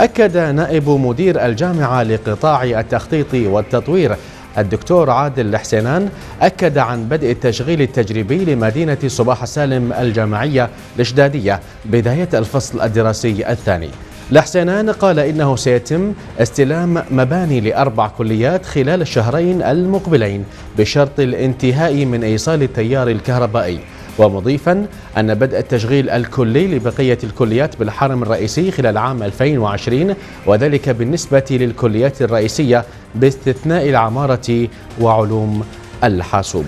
أكد نائب مدير الجامعة لقطاع التخطيط والتطوير الدكتور عادل الحسينان أكد عن بدء التشغيل التجريبي لمدينة صباح سالم الجامعية الإشدادية بداية الفصل الدراسي الثاني. لحسنان قال إنه سيتم استلام مباني لأربع كليات خلال الشهرين المقبلين بشرط الانتهاء من إيصال التيار الكهربائي. ومضيفا أن بدء التشغيل الكلي لبقية الكليات بالحرم الرئيسي خلال عام 2020 وذلك بالنسبة للكليات الرئيسية باستثناء العمارة وعلوم الحاسوب.